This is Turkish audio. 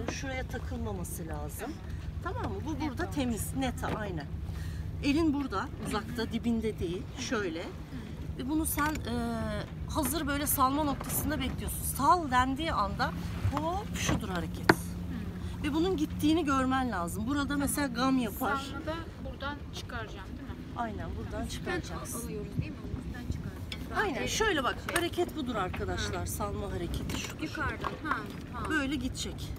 lazım. Şuraya takılmaması lazım. Tamam mı? Bu burada temiz, net aynen. Elin burada, uzakta, dibinde değil. Şöyle. Ve bunu sen e, hazır böyle salma noktasında bekliyorsun. Sal dendiği anda hop şudur hareket. Hmm. Ve bunun gittiğini görmen lazım. Burada mesela gam yapar. Sarmada buradan çıkaracağım değil mi? Aynen buradan çıkaracaksın. alıyoruz değil mi? Üstten çıkaracağız. Aynen şöyle bak şey- hareket budur arkadaşlar salma hareketi şu. Yukarıdan. Ha, ha. Böyle gidecek.